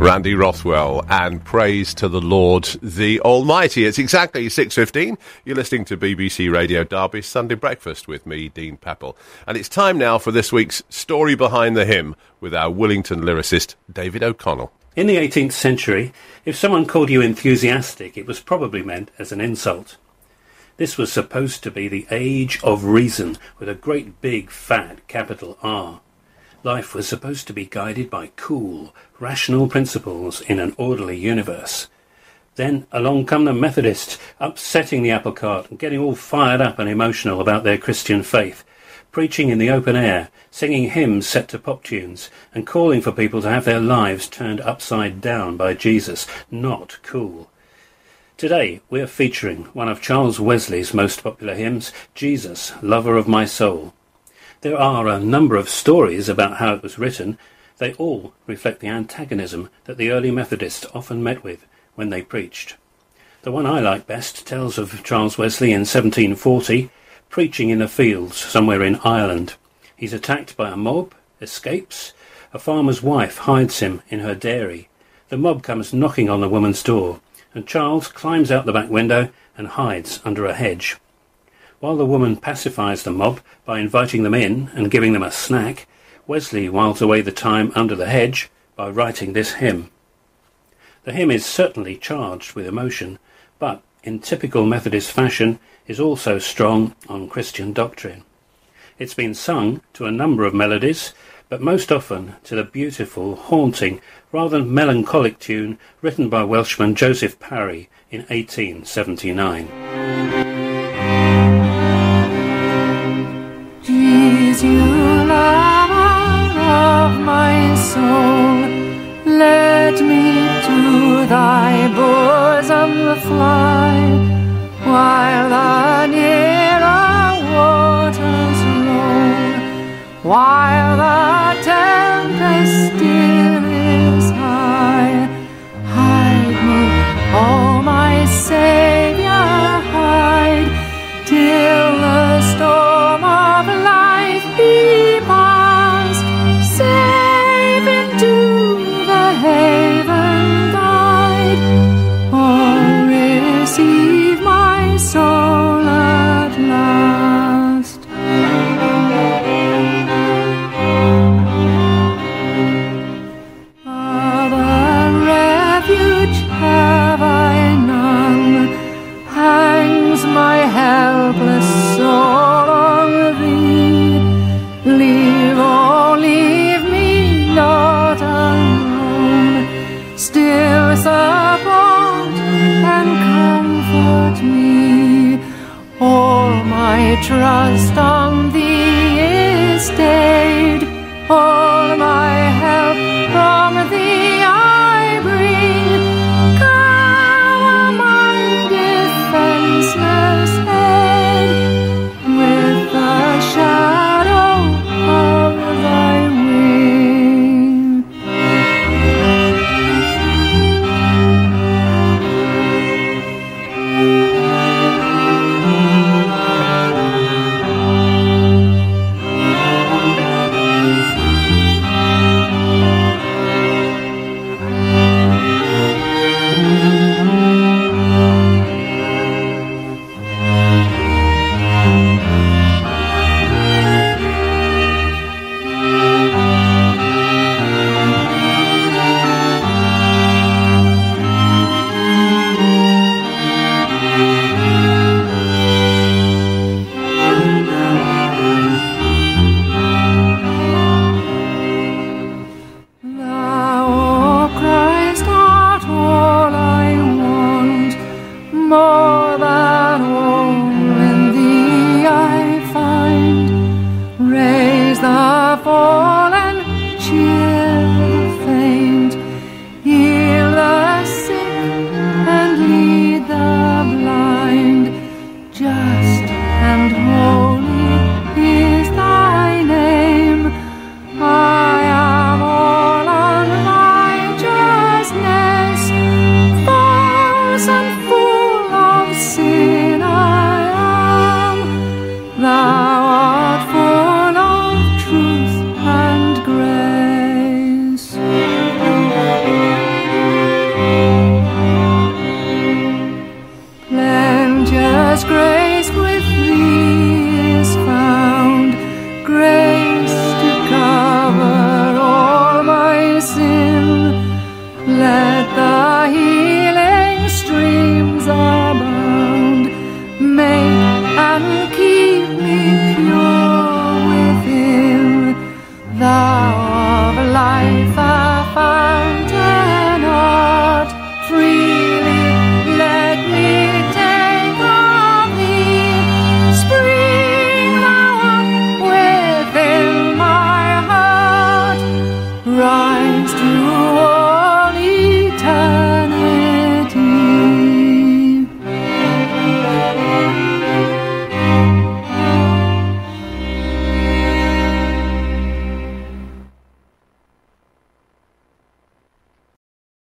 Randy Rothwell and praise to the Lord the Almighty. It's exactly 6.15. You're listening to BBC Radio Derby Sunday Breakfast with me, Dean Pepple. And it's time now for this week's Story Behind the Hymn with our Willington lyricist, David O'Connell. In the 18th century, if someone called you enthusiastic, it was probably meant as an insult. This was supposed to be the age of reason with a great big fat capital R. Life was supposed to be guided by cool, rational principles in an orderly universe. Then along come the Methodists, upsetting the apple cart and getting all fired up and emotional about their Christian faith, preaching in the open air, singing hymns set to pop tunes, and calling for people to have their lives turned upside down by Jesus. Not cool. Today we're featuring one of Charles Wesley's most popular hymns, Jesus, Lover of My Soul. There are a number of stories about how it was written. They all reflect the antagonism that the early Methodists often met with when they preached. The one I like best tells of Charles Wesley in 1740, preaching in the fields somewhere in Ireland. He's attacked by a mob, escapes. A farmer's wife hides him in her dairy. The mob comes knocking on the woman's door, and Charles climbs out the back window and hides under a hedge. While the woman pacifies the mob by inviting them in and giving them a snack, Wesley whiles away the time under the hedge by writing this hymn. The hymn is certainly charged with emotion, but in typical Methodist fashion is also strong on Christian doctrine. It's been sung to a number of melodies, but most often to the beautiful, haunting, rather melancholic tune written by Welshman Joseph Parry in 1879. Bosom fly, while the nearer waters roll, while the tempest still support and comfort me. All my trust on thee is stayed, all my more than thou art full of truth and grace. Plenteous grace with thee is found, grace to cover all my sin. Let the life.